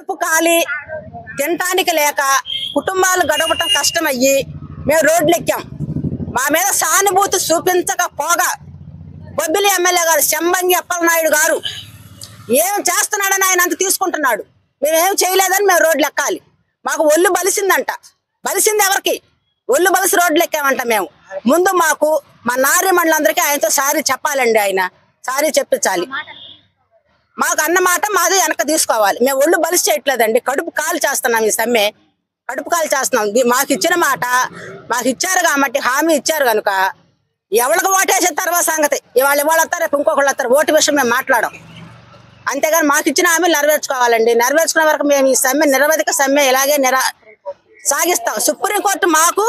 కడుపు కాలి తినటానికి లేక కుటుంబాలు గడవటం కష్టమయ్యి మేము రోడ్లు ఎక్కాం మా మీద సానుభూతి చూపించకపోగా బొబ్బిలి ఎమ్మెల్యే గారు శంబంగి అప్పలనాయుడు గారు ఏం చేస్తున్నాడని ఆయన అంత తీసుకుంటున్నాడు. మేమేం చేయలేదని మేము రోడ్లు ఎక్కాలి మాకు ఒళ్ళు బలిసిందంట. బలిసింది ఎవరికి? ఒళ్ళు బలిసి రోడ్లు ఎక్కామంట మేము. ముందు మాకు మా నారీ మండలందరికీ ఆయనతో సారీ చెప్పాలండి ఆయన. సారీ చెప్పించాలి. మాకు అన్నమాట మాది వెనక తీసుకోవాలి. మేము ఒళ్ళు బలిసి చేయట్లేదండి. కడుపు కాలు చేస్తున్నాం ఈ సమ్మె. కడుపు కాలు చేస్తున్నాం. మాకు ఇచ్చిన మాట మాకు ఇచ్చారు కాబట్టి హామీ ఇచ్చారు కనుక ఎవరికి ఓటేసిన తర్వాత సంగతి. ఇవాళ ఇవాళ వస్తారు రేపు ఇంకొకళ్ళు వస్తారు. ఓటు విషయం మేము మాట్లాడం అంతేగాని మాకు ఇచ్చిన హామీ నెరవేర్చుకోవాలండి. నెరవేర్చుకునే వరకు మేము ఈ సమ్మె నిరవధిక సమ్మె ఇలాగే నిరా సాగిస్తాం. సుప్రీంకోర్టు మాకు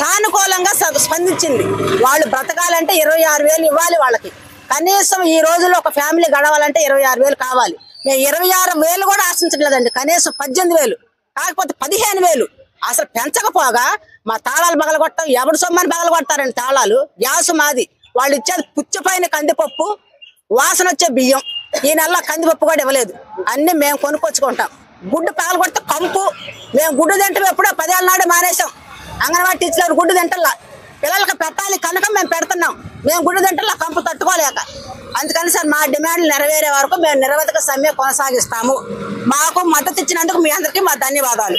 సానుకూలంగా స్పందించింది. వాళ్ళు బ్రతకాలంటే ఇరవై ఆరు వేలు ఇవ్వాలి వాళ్ళకి. కనీసం ఈ రోజుల్లో ఒక ఫ్యామిలీ గడవాలంటే ఇరవై ఆరు వేలు కావాలి. మేము ఇరవై ఆరు వేలు కూడా ఆశించట్లేదండి. కనీసం పద్దెనిమిది వేలు. కాకపోతే పదిహేను వేలు. అసలు పెంచకపోగా మా తాళాలు పగలగొట్టం ఎవరి సొమ్మని పగలగొడతారండి తాళాలు? గ్యాస్ మాది. వాళ్ళు ఇచ్చేది పుచ్చపైన కందిపప్పు వాసన వచ్చే బియ్యం. ఈ నెల కందిపప్పు కూడా ఇవ్వలేదు. అన్ని మేము కొనుక్కొచ్చుకుంటాం. గుడ్డు పగలగొడితే కంపు. మేము గుడ్డు తింటాం ఎప్పుడో పదేళ్ళ నాడు మానేసాం అంగన్వాడీ టీచర్లు గుడ్డు తింటల్లా? పిల్లలకి పెట్టాలి కనుక మేము మేము గుడ్డు కంపు తట్టుకోలేక. అందుకని సార్ మా డిమాండ్లు నెరవేరే వరకు మేము నిరవధిక సమ్మె కొనసాగిస్తాము. మాకు మద్దతు ఇచ్చినందుకు మీ అందరికీ మా ధన్యవాదాలు.